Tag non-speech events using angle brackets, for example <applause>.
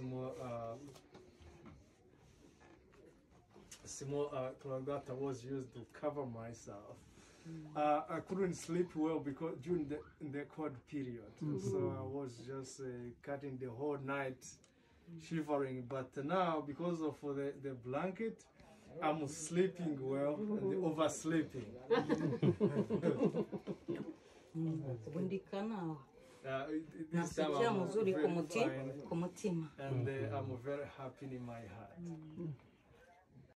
small uh, small uh, cloth that I was used to cover myself. Uh, I couldn't sleep well because during the, the cold period, so I was just uh, cutting the whole night, shivering. But now, because of the, the blanket, I'm sleeping well and oversleeping. <laughs> Uh, nta muzuri ku mutima and uh, I'm mm. very happy in my heart. Mm.